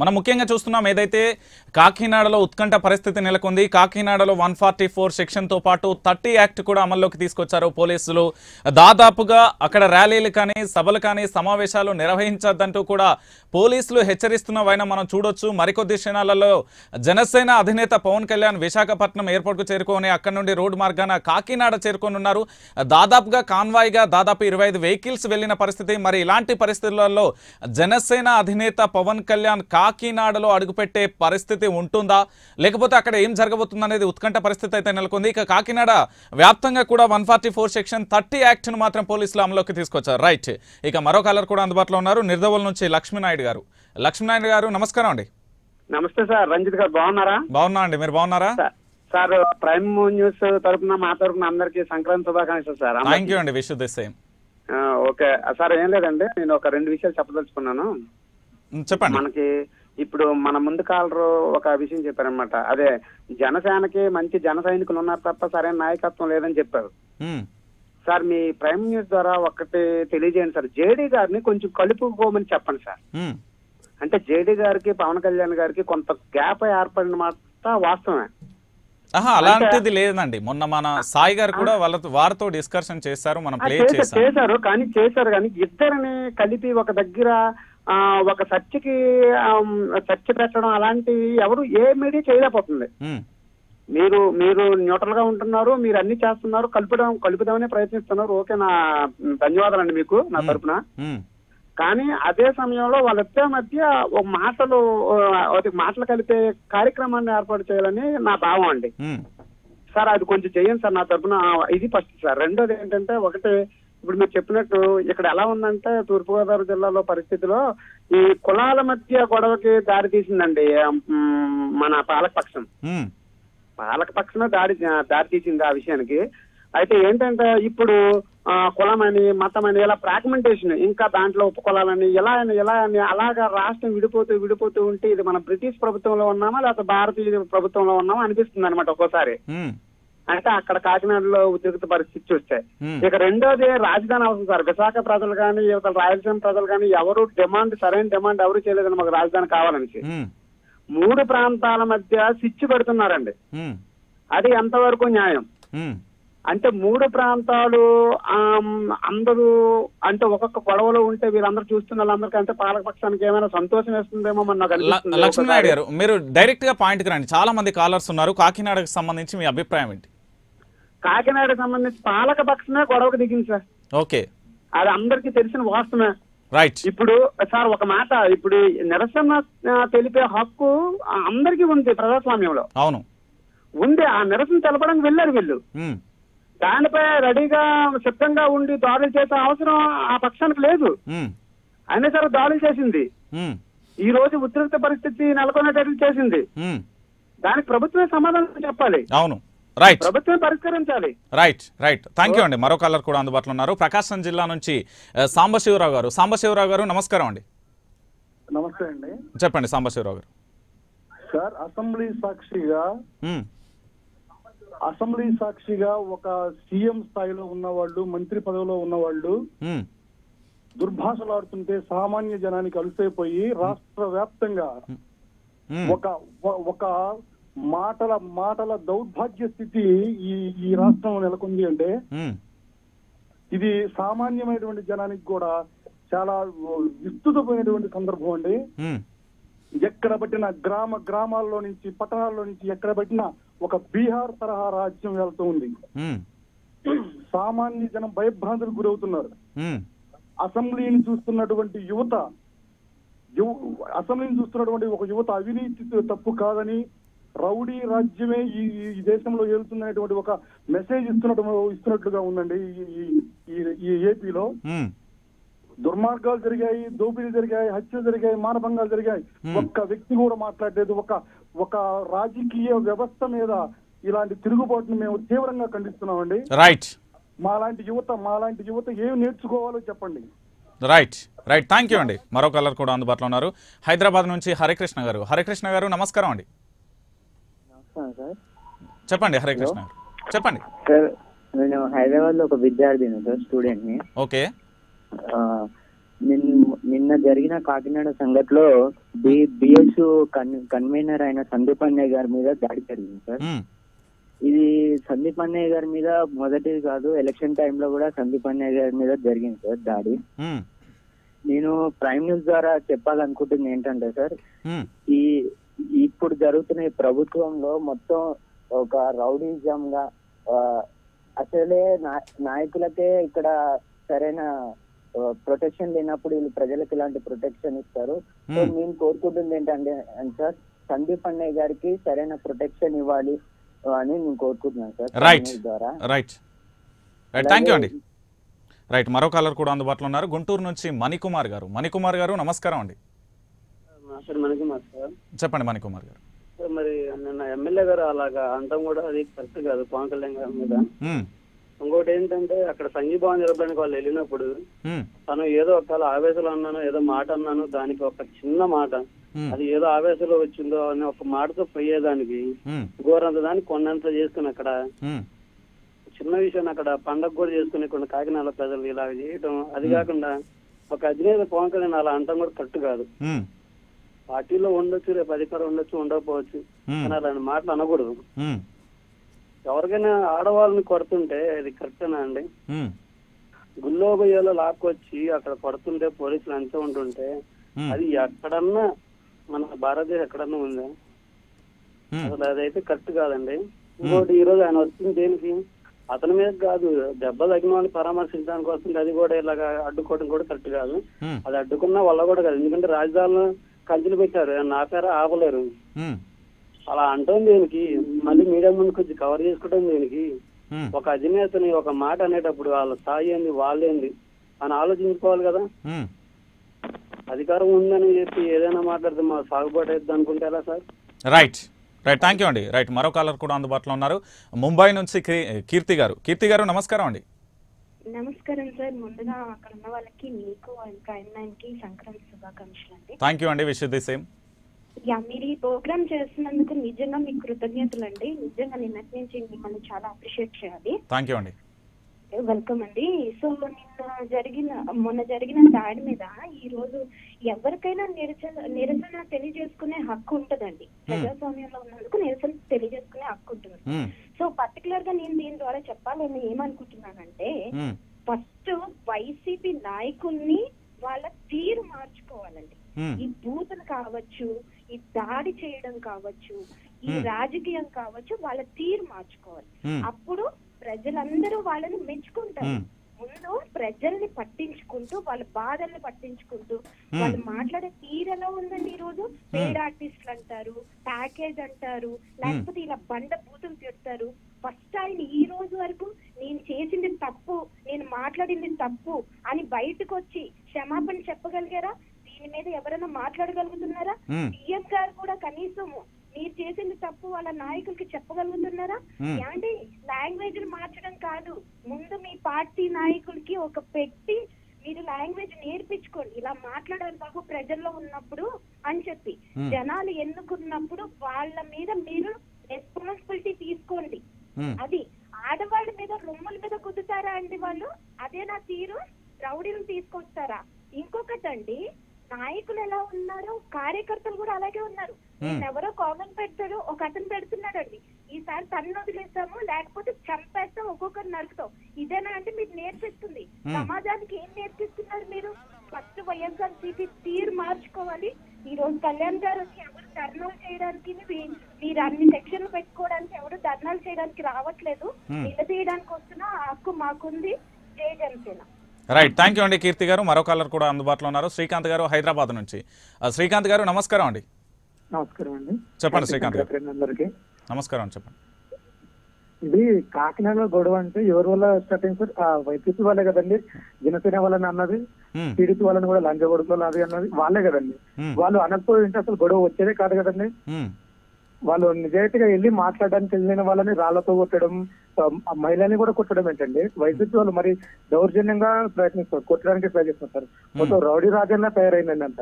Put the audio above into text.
మనం ముఖ్యంగా చూస్తున్నాం ఏదైతే కాకినాడలో ఉత్కంఠ పరిస్థితి నెలకొంది కాకినాడలో వన్ ఫార్టీ ఫోర్ సెక్షన్తో పాటు థర్టీ యాక్ట్ కూడా అమల్లోకి తీసుకొచ్చారు పోలీసులు. దాదాపుగా అక్కడ ర్యాలీలు కానీ సభలు కానీ సమావేశాలు నిర్వహించద్దంటూ కూడా పోలీసులు హెచ్చరిస్తున్న వైన మనం చూడొచ్చు. మరికొద్ది క్షణాలలో జనసేన అధినేత పవన్ కళ్యాణ్ విశాఖపట్నం ఎయిర్పోర్ట్కు చేరుకొని అక్కడ నుండి రోడ్డు మార్గాన కాకినాడ చేరుకోనున్నారు దాదాపుగా కాన్వాయ్గా దాదాపు ఇరవై ఐదు వెహికల్స్ వెళ్ళిన పరిస్థితి. మరి ఇలాంటి పరిస్థితులలో జనసేన అధినేత పవన్ కళ్యాణ్ కాకినాడలో అడుగుపెట్టే పరిస్థితి ఉంటుందా? లేకపోతే అక్కడ ఏం జరగబోతుంది అనేది ఉత్కంఠ పరిస్థితి అయితే నెలకొంది. ఇక కాకినాడ వ్యాప్తంగా కూడా వన్ సెక్షన్ థర్టీ యాక్ట్ను మాత్రం పోలీసులు అమలులోకి తీసుకొచ్చారు. రైట్. ఇక మరో కాలర్ కూడా అందుబాటులో ఉన్నారు. నిర్దవల్ నుంచి లక్ష్మీనాయుడు గారు. లక్ష్మీనాయుడు గారు నమస్కారం అండి. నమస్తే సార్. రంజిత్ గారు బాగున్నారా? బాగున్నా అండి. మీరు బాగున్నారా? సార్- ప్రైమ్ న్యూస్ తరపున మా తరపున అందరికి సంక్రాంతి శుభాకాంక్షలు సార్. థ్యాంక్ యూ అండి. Wish the same okay. Sir ఏం లేదండి. నేను ఒక రెండు విషయాలు చెప్పదలుచుకున్నాను. చెప్పండి. మనకి ఇప్పుడు మన ముందు కాలరు ఒక విషయం చెప్పారనమాట అదే జనసేనకి మంచి జన సైనికులు ఉన్నారు తప్ప సరైన నాయకత్వం లేదని చెప్పారు. సార్ మీ ప్రైమ్ న్యూస్ ద్వారా ఒకటి తెలియజేయండి సార్. జేడీ గారిని కొంచెం కలుపుకోమని చెప్పండి సార్. అంటే జేడీ గారికి పవన్ కళ్యాణ్ గారికి కొంత గ్యాప్ ఏర్పడిన మాట వాస్తవమే. అలాంటిది లేదండి. మొన్న మన సాయి గారు కూడా వాళ్ళతో వారితో డిస్కషన్ చేశారు మనం ప్లే చేశారు చేశాం. చేశారు కానీ చేశారు కానీ ఇద్దరిని కలిపి ఒక దగ్గర ఒక చర్చకి చర్చ పెట్టడం అలాంటివి ఎవరు ఏ మీడియా చేయలేకపోతుంది. మీరు మీరు న్యూట్రల్గా ఉంటున్నారు మీరు అన్ని చేస్తున్నారు కలుపుదాం కలుపుదామనే ప్రయత్నిస్తున్నారు. ఓకే నా ధన్యవాదాలండి మీకు నా ఉమ్, కానీ అదే సమయంలో వాళ్ళిద్దరి మధ్య ఒక మాటలు మాటలు కలిపే కార్యక్రమాన్ని ఏర్పాటు చేయాలని నా భావం అండి. సార్ అది కొంచెం చేయండి సార్ నా తరపున. ఆ, ఇది ఫస్ట్ సార్. రెండోది ఏంటంటే ఒకటి ఇప్పుడు మీరు చెప్పినట్టు ఇక్కడ ఎలా ఉందంటే తూర్పుగోదావరి జిల్లాలో పరిస్థితిలో ఈ కులాల మధ్య గొడవకి దారి తీసిందండి మన పాలకపక్షం పాలకపక్షమే దాడి దారి తీసింది ఆ విషయానికి. అయితే ఏంటంటే ఇప్పుడు కులమని మతమని ఇలా ఫ్రాగ్మెంటేషన్ ఇంకా దాంట్లో ఉపకులాలని ఇలా అని ఇలా అని అలాగా రాష్ట్రం విడిపోతూ విడిపోతూ ఉంటే ఇది మన బ్రిటిష్ ప్రభుత్వంలో ఉన్నామా లేకపోతే భారతీయ ప్రభుత్వంలో ఉన్నామా అనిపిస్తుంది అనమాట ఒక్కోసారి అంటే అక్కడ కాకినాడలో ఉద్రిక్త పరిస్థితి చూస్తే. ఇక రెండోది రాజధాని అవసరం సార్. విశాఖ ప్రజలు కానీ యువత రాయలసీమ ప్రజలు కానీ ఎవరు డిమాండ్ సరైన డిమాండ్ ఎవరు చేయలేదని మాకు రాజధాని కావాలని ఉమ్, మూడు ప్రాంతాల మధ్య సిచ్చు పెడుతున్నారండి. అది ఎంతవరకు న్యాయం? అంటే మూడు ప్రాంతాలు అందరూ అంటే ఒక్కొక్క గొడవలో ఉంటే వీళ్ళందరూ చూస్తున్న వాళ్ళందరికీ అంటే పాలకపక్షానికి ఏమైనా సంతోషం వేస్తుందేమో లక్ష్మీనాయుడు. గారు మీరు డైరెక్ట్గా పాయింట్కి రండి. చాలా మంది కాలర్స్ ఉన్నారు. కాకినాడకు సంబంధించి మీ అభిప్రాయం ఏంటి? కాకినాడకు సంబంధించి పాలకపక్షమే గొడవకు దిగింది సార్. ఓకే. అది అందరికీ తెలిసిన వాస్తవమే. రైట్ ఇప్పుడు సార్ ఒక మాట. ఇప్పుడు నిరసన తెలిపే హక్కు అందరికీ ఉంది ప్రజాస్వామ్యంలో. అవును. ఉంది. ఆ నిరసన తెలపడానికి వెళ్ళారు వీళ్ళు. దానిపై రెడీగా సిద్ధంగా ఉండి దాడులు చేసే అవసరం ఆ పక్షానికి లేదు. అయినా సరే దాడులు చేసింది. ఈ రోజు ఉద్రిక్త పరిస్థితి నెలకొనేటట్లు చేసింది. దానికి ప్రభుత్వమే సమాధానం చెప్పాలి. అవును. రైట్ ప్రభుత్వమే పరిష్కరించాలి. రైట్ రైట్ థ్యాంక్ యూ అండి. మరో కాలర్ కూడా అందుబాటులో ఉన్నారు. ప్రకాశం జిల్లా నుంచి ఆ, సాంబశివరావు గారు. సాంబశివరావు గారు నమస్కారం అండి. నమస్తే అండి. చెప్పండి సాంబశివరావు గారు. సార్ అసెంబ్లీ సాక్షిగా ఉమ్, అసెంబ్లీ సాక్షిగా ఒక సీఎం స్థాయిలో ఉన్నవాళ్ళు మంత్రి పదవిలో ఉన్నవాళ్ళు ఉమ్, దుర్భాషలాడుతుంటే సామాన్య జనానికి అలసైపోయి రాష్ట్ర వ్యాప్తంగా ఒక ఒక మాటల మాటల దౌర్భాగ్య స్థితి ఈ ఈ రాష్ట్రంలో నెలకొంది అంటే ఇది సామాన్యమైనటువంటి జనానికి కూడా చాలా విస్తృతమైనటువంటి సందర్భం అండి. ఎక్కడ పట్టిన గ్రామ గ్రామాల్లో నుంచి పట్టణాల్లో నుంచి ఎక్కడ పట్టిన ఒక బీహార్ తరహా రాజ్యం వెళ్తూ ఉంది. సామాన్య జనం భయభ్రాంతులకు గురవుతున్నారు. అసెంబ్లీని చూస్తున్నటువంటి యువత అసెంబ్లీని చూస్తున్నటువంటి ఒక యువత అవినీతి తప్పు కాదని రౌడీ రాజ్యమే ఈ ఈ దేశంలో ఏలుతుందనేటువంటి ఒక మెసేజ్ ఇస్తున్నట్టు ఇస్తున్నట్లుగా ఉందండి ఈ- ఏపీలో. దుర్మార్గాలు జరిగాయి దోపిడీ జరిగాయి హత్యలు జరిగాయి మానభంగాలు జరిగాయి. ఒక్క వ్యక్తి కూడా మాట్లాడలేదు. ఒక ఒక రాజకీయ వ్యవస్థ మీద ఇలాంటి తిరుగుబాటును మేము తీవ్రంగా ఖండిస్తున్నామండి. రైట్ మాలాంటి యువత మాలాంటి యువత ఏం నేర్చుకోవాలో చెప్పండి. రైట్ రైట్ థ్యాంక్ యూ అండి. మరో కలర్ కూడా అందుబాటులో ఉన్నారు. హైదరాబాద్ నుంచి హరికృష్ణ గారు. హరికృష్ణ గారు నమస్కారం అండి. చెప్పండి హరికృష్ణ గారు చెప్పండి. సార్ నేను హైదరాబాద్లో ఒక విద్యార్థిని సార్ స్టూడెంట్ని ఓకే నిన్న జరిగిన కాకినాడ సంఘటనలో బి బిఎస్ కన్ కన్వీనర్ అయిన సందీప్ అన్నయ్య గారి మీద దాడి జరిగింది సార్. ఇది సందీప్ అన్నయ్య గారి మీద మొదటిది కాదు ఎలక్షన్ టైంలో కూడా సందీప్ అన్నయ్య గారి మీద జరిగింది సార్ దాడి. నేను ప్రైమ్ న్యూస్ ద్వారా చెప్పాలనుకుంటుంది ఏంటంటే సార్ ఈ ఇప్పుడు జరుగుతున్న ఈ ప్రభుత్వంలో మొత్తం ఒక రౌడీజం గా అసలే నాయకులకే ఇక్కడ సరైన ప్రొటెక్షన్ లేనప్పుడు వీళ్ళు ప్రజలకు ఇలాంటి ప్రొటెక్షన్ ఇస్తారు. So Hmm. మేము కోరుకుంటుంది ఏంటంటే సార్ సందీప్ అన్నయ్య గారికి సరైన ప్రొటెక్షన్ ఇవ్వాలి అని నేను కోరుకుంటున్నాను సార్ News ద్వారా. రైట్ రైట్ థ్యాంక్ యూ అండి రైట్ మరో కాలర్ కూడా అందుబాటులో ఉన్నారు. గుంటూరు నుంచి మణికుమార్ గారు. మణికుమార్ గారు నమస్కారం అండి మా పేరు మణికుమార్ సార్ చెప్పండి మణికుమార్ గారు. మరి నిన్న ఎమ్మెల్యే గారు అలాగా అంటాం కూడా అది కరెక్ట్ కాదు పవన్ కళ్యాణ్ గారి మీద. ఇంకోటి ఏంటంటే అక్కడ సంఘీభావం జరపడానికి వాళ్ళు వెళ్ళినప్పుడు తను ఏదో ఒకవేళ ఆవేశంలో అన్నాను ఏదో మాట అన్నాను దానికి ఒక చిన్న మాట. అది ఏదో ఆవేశంలో వచ్చిందో అని ఒక మాటతో పోయేదానికి ఘోరంత దాన్ని కొండంత చేసుకుని అక్కడ చిన్న విషయం అక్కడ పండగ కూడా చేసుకుని కొన్ని కాకినాడ ప్రజలు ఇలా చేయటం అది కాకుండా ఒక అధినేత పవన్ కళ్యాణ్ అలా అంటాం కూడా కరెక్ట్ కాదు. పార్టీలో ఉండొచ్చు రేపు అధికారం ఉండొచ్చు ఉండకపోవచ్చు కానీ అలాంటి మాటలు అనకూడదు. ఎవరికైనా ఆడవాళ్ళని కొడుతుంటే ఇది కరెక్టేనా అండి? గుళ్ళో గొయ్యలో లాక్కొచ్చి అక్కడ కొడుతుంటే పోలీసులు అంతే ఉంటుంటే అది ఎక్కడన్నా మన భారతదేశం ఎక్కడన్నా ఉందా? అసలు అదైతే కరెక్ట్ కాదండి. ఇంకోటి ఈ రోజు ఆయన వచ్చింది దేనికి? అతని మీద కాదు దెబ్బ తగిన వాళ్ళని పరామర్శించడానికి వస్తుంది అది కూడా ఇలాగా అడ్డుకోవడం కూడా కరెక్ట్ కాదు. అది అడ్డుకున్న వల్ల కూడా కాదు. ఎందుకంటే రాజధానిలో కంచెలు పెట్టారు. నా పేర ఆపలేరు అలా అంటాం దేనికి మళ్ళీ మీడియా ముందుకు వచ్చి కవర్ చేసుకోవడం దేనికి ఒక అధినేతని ఒక మాట అనేటప్పుడు వాళ్ళ స్థాయి ఏంది వాళ్ళేంది అని ఆలోచించుకోవాలి కదా. అధికారం ఉందని చెప్పి ఏదైనా మాట్లాడితే మా సాగుబాటు అవుతుంది అనుకుంటే ఎలా sir? Right right thank you అండి. రైట్ మరో కాలర్ కూడా అందుబాటులో ఉన్నారు. ముంబై నుంచి కీర్తి గారు. కీర్తి గారు నమస్కారం అండి. నమస్కారం సార్. ముందుగా అక్కడ ఉన్న వాళ్ళకి మీకు అండ్ ప్రైమ్ నైన్కి సంక్రాంతి శుభాకాంక్షలు అండి. థ్యాంక్ యూ అండి. విష్ ది సేమ్ యా మీరు ఈ ప్రోగ్రామ్ చేస్తున్నందుకు నిజంగా మీకు కృతజ్ఞతలు అండి నిజంగా నిన్నటి నుంచి మిమ్మల్ని చాలా అప్రిషియేట్ చేయాలి. థ్యాంక్ యూ అండి. వెల్కమ్ అండి. సో నిన్న జరిగిన మొన్న జరిగిన దాడి మీద ఈ రోజు ఎవరికైనా నిరసన నిరసన తెలియజేసుకునే హక్కు ఉంటదండి. ప్రజాస్వామ్యంలో ఉన్నందుకు నిరసన తెలియజేసుకునే హక్కు ఉంటుంది. ఉమ్, సో పర్టికులర్గా నేను దీని ద్వారా చెప్పాలని ఏమనుకుంటున్నానంటే ఉమ్, ఫస్ట్ వైసీపీ నాయకుల్ని వాళ్ళ తీరు మార్చుకోవాలండి. ఈ బూతులు కావచ్చు ఈ దాడి చేయడం కావచ్చు ఈ. రాజకీయం కావచ్చు వాళ్ళ తీరు మార్చుకోవాలి. అప్పుడు ప్రజలందరూ వాళ్ళని మెచ్చుకుంటారు. ముందు ప్రజల్ని పట్టించుకుంటూ వాళ్ళ బాధల్ని పట్టించుకుంటూ వాళ్ళు మాట్లాడే తీరు ఎలా ఉందండి ఈ రోజు? పేడ్ ఆర్టిస్టులు అంటారు ప్యాకేజ్ అంటారు లేకపోతే ఇలా బండ బూతులు తిడతారు. ఫస్ట్ ఆయన ఈ రోజు వరకు నేను చేసింది తప్పు నేను మాట్లాడింది తప్పు అని బయటకు వచ్చి క్షమాపణ చెప్పగలిగారా? దీని మీద ఎవరైనా మాట్లాడగలుగుతున్నారా? సీఎం గారు కూడా కనీసం మీరు చేసింది తప్పు వాళ్ళ నాయకులకి చెప్పగలుగుతున్నారా. అంటే లాంగ్వేజ్ మార్చడం కాదు. ముందు మీ పార్టీ నాయకులకి ఒక పెట్టి మీరు లాంగ్వేజ్ నేర్పించుకోండి. ఇలా మాట్లాడాలి బాబు ప్రజల్లో ఉన్నప్పుడు అని చెప్పి. జనాలు ఎన్నుకున్నప్పుడు వాళ్ళ మీద మీరు రెస్పాన్సిబిలిటీ తీసుకోండి. అది ఆడవాళ్ళ మీద రొమ్ముల మీద కుదుతారా అండి వాళ్ళు? అదే నా తీరు. రౌడీలు తీసుకొస్తారా? ఇంకొకటండి నాయకులు ఎలా ఉన్నారు కార్యకర్తలు కూడా అలాగే ఉన్నారు. నేను ఎవరో కామెంట్ పెడతాడు ఒక అతను పెడుతున్నాడండి. ఈసారి తన్ను వదిలేస్తాము లేకపోతే చంపేస్తాం ఒక్కొక్కరు నరుకుతాం. ఇదేనా అంటే మీరు నేర్పిస్తుంది? సమాజానికి ఏం నేర్పిస్తున్నారు మీరు ఫస్ట్ వైఎస్ఆర్ సిపి తీరు మార్చుకోవాలి ఈ రోజు కళ్యాణ్ గారు వచ్చి ఎవరు ధర్నాలు చేయడానికి మీ- మీరు అన్ని సెక్షన్లు పెట్టుకోవడానికి ఎవరు ధర్నాలు చేయడానికి రావట్లేదు నిలదీయడానికి వస్తున్న ఆ హక్కు మాకుంది. జై జనసేన. రైట్. థ్యాంక్ యూ అండి కీర్తి గారు. మరో కాలర్ కూడా అందుబాటులో ఉన్నారు. శ్రీకాంత్ గారు హైదరాబాద్ నుంచి. శ్రీకాంత్ గారు నమస్కారం అండి. నమస్కారం అండి. చెప్పండి శ్రీకాంత్ గారు. అందరికి. నమస్కారం అండి చెప్పండి. ఇది కాకినాడలో గొడవ అంటే ఎవరి వల్ల స్టార్ట్ అయింది సార్? ఆ వైసీపీ వాళ్ళే కదండి. జనసేన వాళ్ళని అన్నది. టీడీపీ వాళ్ళని కూడా లంచ కొడుకులు అది అన్నది వాళ్ళే కదండి. వాళ్ళు అనకపోయి ఉంటే అసలు గొడవ వచ్చేదే కాదు కదండి. వాళ్ళు నిజాయితీగా వెళ్ళి మాట్లాడడానికి వెళ్ళిన వాళ్ళని రాళ్ళతో కొట్టడం మహిళల్ని కూడా కొట్టడం ఏంటండి? వైసీపీ వాళ్ళు మరి దౌర్జన్యంగా ప్రయత్నిస్తారు కొట్టడానికి ప్రయత్నిస్తారు మొత్తం రౌడీ రాజ్యంగా తయారైందండి అంట